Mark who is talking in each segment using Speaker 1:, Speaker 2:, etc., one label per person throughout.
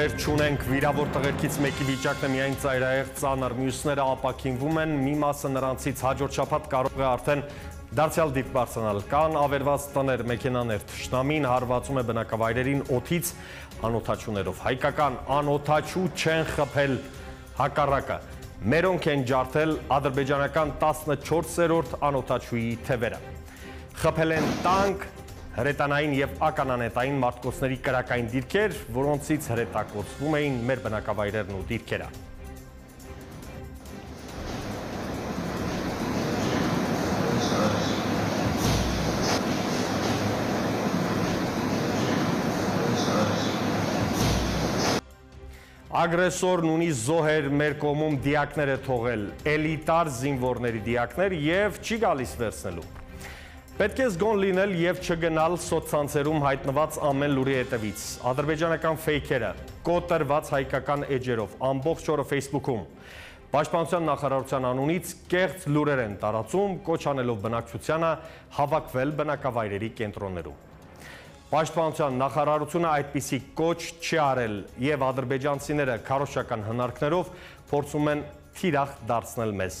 Speaker 1: զոհեր չունենք, վիրավոր տղերքից մեկի վիճակն է միայն ծայրահեղ ծանր, մյուսները ապակինվում են, մի մասը նրանցից հաջորդ շաբաթ կարող է արդեն դարձյալ դիպ բարձրանալ։ Կան ավերված տներ, մեքենաներ, թշնամին հարվածում է բնակավայրերին օթից անօթաչուներով։ Հայկական անօթաչու չեն խփել հակառակը։ Մերոնք են ջարդել ադրբեջանական 14-րդ անօթաչուի թևերը։ Խփել են տանկ, հրետանային եւ ականանետային մարտկոցների կրակային դիրքեր, որոնցից հրետակոծվում էին մեր բնակավայրերն ու դիրքերը։ Ագրեսորն ունի զոհեր մեր կողմում դիակներ է թողել, էլիտար զինվորների դիակներ եւ չի գալիս վերցնելու։ Պետք է զգոն լինել եւ չգնալ սոցցանցերում հայտնված ամեն լուրի հետևից։ Ադրբեջանական ֆեյքերը, կոտրված հայկական էջերով, ամբողջ օրը Facebook-ում Պաշտպանության նախարարության անունից կեղծ լուրեր են տարածում, կոչ անելով բնակչությանը հավաքվել բնակավայրերի կենտրոններում։ Պաշտպանության նախարարությունը այդպիսի կոչ չի արել եւ ադրբեջանցիները քարոշչական հնարքներով փորձում են թիրախ դարձնել մեզ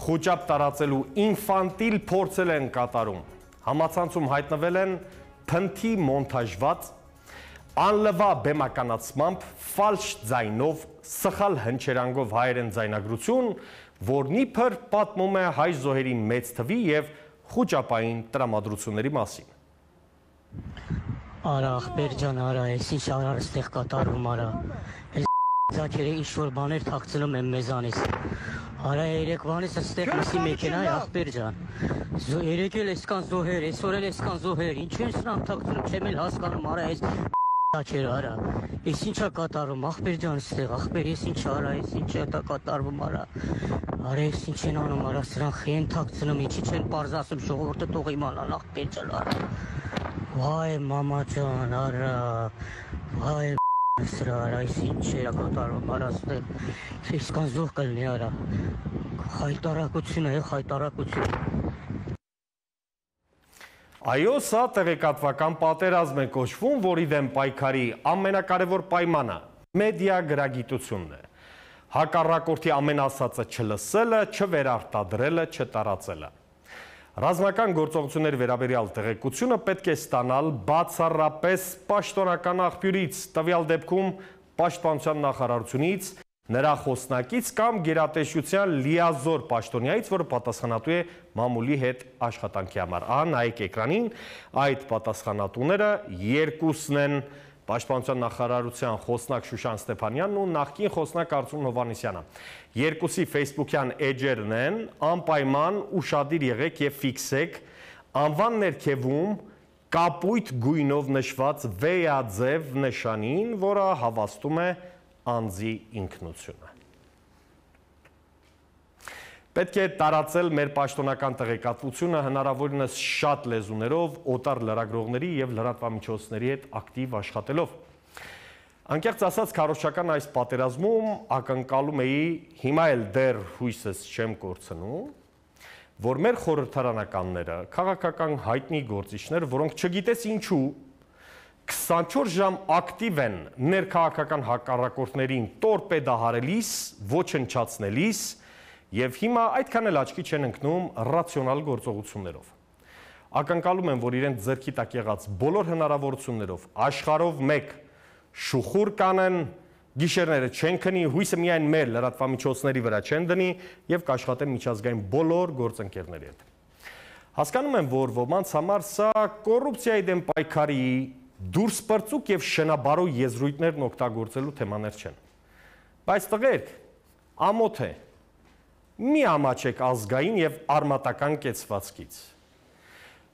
Speaker 1: խոճապ տարածելու ինֆանտիլ փորձել են կատարում։ Համացանցում հայտնվել են փնթի մոնտաժված անլվա բեմականացմամբ ֆալշ ձայնով սխալ հնչերանգով հայերեն ձայնագրություն, որն իբր պատմում է հայ զոհերի մեծ թվի եւ խոճապային տրամադրությունների մասին։
Speaker 2: Արա ախպեր ջան, արա, ես ինչ արար ստեղ կատարում արա։ Զաքերը ինչ որ բաներ թաքցնում են մեզանից։ Արա երեկվանից ստեղ լսի մեքենա է ախպեր ջան։ Զո երեկ էլ էսքան զոհեր, այսօր էլ էսքան զոհեր։ Ինչու են սրանք թաքցնում, չեմ էլ հասկանում, արա այս Աչեր արա։ Ես ինչա կատարում, ախպեր ջան, ստեղ ախպեր, ես ինչ արա, ես ինչա դա կատարվում արա։ Արա ես ինչ են անում, արա սրանք են թաքցնում, ինչի չեն པարզ ասում, ժողովուրդը թող իմանան, ախպեր ջան, արա։ Վայ մամա ջան, արա։ Վայ Սրա այս ինչ է կատարում արաստել։ Իսկան զոհ կլինի արա։ Խայտարակություն է, խայտարակություն։
Speaker 1: Այո, սա տեղեկատվական պատերազմ է կոչվում, որի դեմ պայքարի ամենակարևոր պայմանը մեդիա գրագիտությունն է։ Հակառակորդի ամեն ասածը չլսելը, չվերարտադրելը, չտարածելը։ Ռազմական գործողություններ վերաբերյալ տեղեկությունը պետք է ստանալ բացառապես պաշտոնական աղբյուրից, տվյալ դեպքում պաշտպանության նախարարությունից, նրա խոսնակից կամ գերատեսչության լիազոր պաշտոնյայից, որը պատասխանատու է մամուլի հետ աշխատանքի համար։ Ահա նայեք էկրանին, այդ պատասխանատուները երկուսն են Պաշտպանության նախարարության խոսնակ Շուշան Ստեփանյանն ու նախկին խոսնակ Արծուն Հովանեսյանը։ Երկուսի Facebook-յան էջերն են, անպայման ուշադիր եղեք եւ ֆիքսեք. Անվան ներքևում կապույտ գույնով նշված վեյաձև նշանին, որը հավաստում է անձի ինքնությունը։ Պետք է տարածել մեր պաշտոնական տեղեկատվությունը հնարավորինս շատ լեզուներով, օտար լրագրողների եւ լրատվամիջոցների հետ ակտիվ աշխատելով։ Անկեղծ ասած քարոշչական այս պատերազմում ակնկալում էի հիմա էլ դեռ հույսս չեմ կորցնում, որ մեր խորհրդարանականները, քաղաքական հայտնի գործիչներ, որոնք չգիտես ինչու 24 ժամ ակտիվ են ներքաղաքական հակառակորդներին տորպեդահարելիս, ոչնչացնելիս, Եվ հիմա այդքան էլ աչքի չեն ընկնում ռացիոնալ գործողություններով։ Ակնկալում են, որ իրենց ձեռքի տակ եղած բոլոր հնարավորություններով աշխարհով մեկ շուխուր կանեն, գիշերները չեն քնի, հույսը միայն մեր լրատվամիջոցների վրա չեն դնի եւ կաշխատեն միջազգային բոլոր գործընկերների հետ։ Հասկանում եմ, որ ոմանց համար սա կոռուպցիայի դեմ պայքարի դուրս պրծուկ եւ շնաբարո եզրույթներն օգտագործելու թեմաներ չեն։ Բայց տղերք, ամոթ է, մի ամաչեք ազգային եւ արմատական կեցվածքից։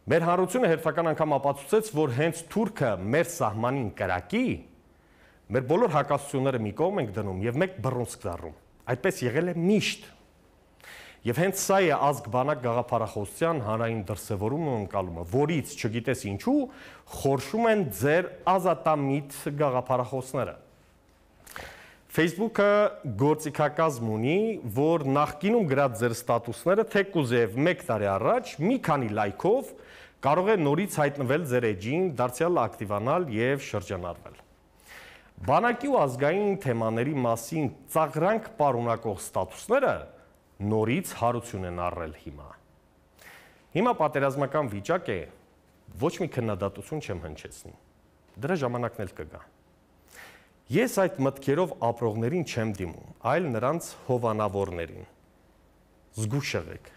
Speaker 1: Մեր հանրությունը հերթական անգամ ապացուցեց, որ հենց թուրքը մեր սահմանին կրակի, մեր բոլոր հակասությունները մի կողմ ենք դնում եւ մեկ բռունցք դառնում։ Այդպես եղել է միշտ։ Եվ հենց սա է ազգ բանակ գաղափարախոսության հանրային դրսևորումը ու ընկալումը, որից չգիտես ինչու խորշում են ձեր ազատամիտ գաղափարախոսները։ Facebook-ը գործիքակազմ ունի, որ նախկինում գրած ձեր ստատուսները թեկուզև 1 տարի առաջ մի քանի լայքով կարող է նորից հայտնվել ձեր էջին, դարձյալ ակտիվանալ եւ շրջանառվել։ Բանակի ու ազգային թեմաների մասին ծաղրանք պարունակող ստատուսները նորից հարություն են առել հիմա։ Հիմա պատերազմական վիճակ է, ոչ մի քննադատություն չեմ հնչեցնի։ Դրա ժամանակն էլ կգա։ Ես այդ մտքերով ապրողներին չեմ դիմում, այլ նրանց հովանավորներին։ Զգուշ եղեք։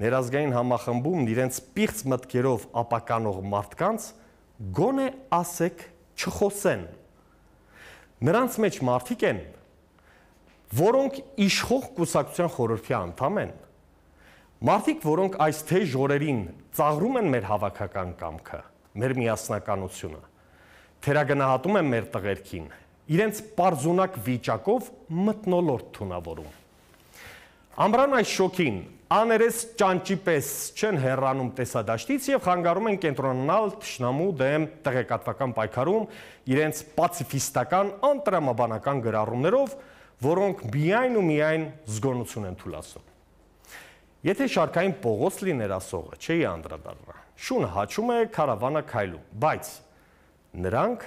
Speaker 1: Ներազգային համախմբումն իրենց պիղծ մտքերով ապականող մարդկանց գոնե ասեք չխոսեն։ Նրանց մեջ մարդիկ են, որոնք իշխող կուսակցության խորհրդի անդամ են, մարդիկ, որոնք այս թե ժորերին ծաղրում են մեր հավաքական կամքը, մեր միասնականությունը, թերագնահատում են մեր տղերքին, իրենց պարզունակ վիճակով մտնոլորտ թունավորում։ Ամրան այս շոքին աներես ճանճի պես չեն հեռանում տեսադաշտից եւ խանգարում են կենտրոնանալ ճշնամու դեմ տեղեկատվական պայքարում իրենց պացիֆիստական անտրամաբանական գրառումներով, որոնք միայն ու միայն զգոնություն են թույլատրում։ Եթե շարքային Պողոս լիներ ասողը, չէի անդրադառնա։ Շունը հաչում է, կարավանը քայլում, բայց նրանք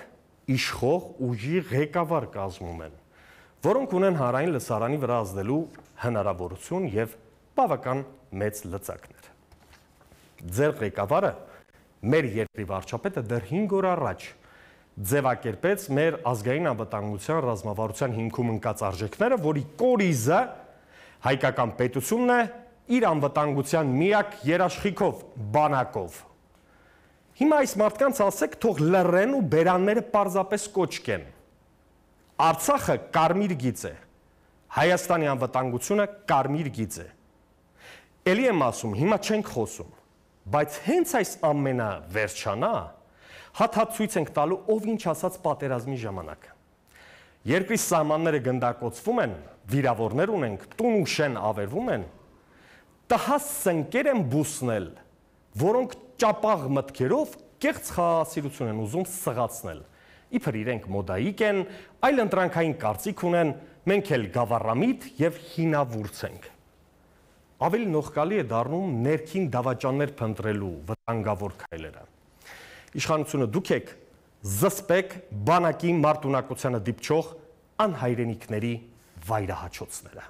Speaker 1: իշխող ուժի ղեկավար կազմում են, որոնք ունեն հարային լսարանի վրա ազդելու հնարավորություն եւ բավական մեծ լծակներ։ Ձեր ղեկավարը մեր երկրի վարչապետը դեռ 5 օր առաջ ձևակերպեց մեր ազգային անվտանգության ռազմավարության հիմքում ընկած արժեքները, որի կորիզը հայկական պետությունն է իր անվտանգության միակ երաշխիքով, բանակով։ Հիմա այս մարդկանց ասեք, թող լռեն ու բերանները պարզապես կոչկեն։ Արցախը կարմիր գիծ է։ Հայաստանի անվտանգությունը կարմիր գիծ է։ Էլի եմ ասում, հիմա չենք խոսում, բայց հենց այս ամենը վերջանա, հաթաթ ենք տալու ով ինչ ասած պատերազմի ժամանակ։ Երկրի սահմանները գնդակոծվում են, վիրավորներ ունենք, տուն ու շեն ավերվում են, տհաս սնկեր են բուսնել, որոնք ճապաղ մտքերով կեղծ խաղաղասիրություն են ուզում սղացնել։ Իբր իրենք մոդայիկ են, այլ ընտրանքային կարծիք ունեն, մենք էլ գավառամիտ եւ հինավուրց ենք ավելի նողկալի է դառնում ներքին դավաճաններ փնտրելու վտանգավոր քայլերը։ Իշխանությունը դուք եք զսպեք բանակի մարտունակությանը դիպչող անհայրենիքների վայրահաչոցները։